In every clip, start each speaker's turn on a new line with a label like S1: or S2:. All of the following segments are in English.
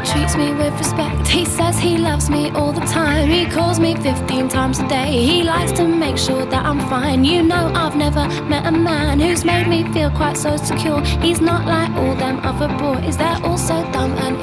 S1: treats me with respect. He says he loves me all the time. He calls me 15 times a day. He likes to make sure that I'm fine. You know, I've never met a man who's made me feel quite so secure. He's not like all them other boys, they're all so dumb and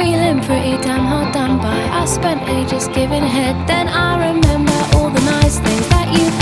S1: feeling pretty damn hard done by. I spent ages giving head, then I remember all the things that you've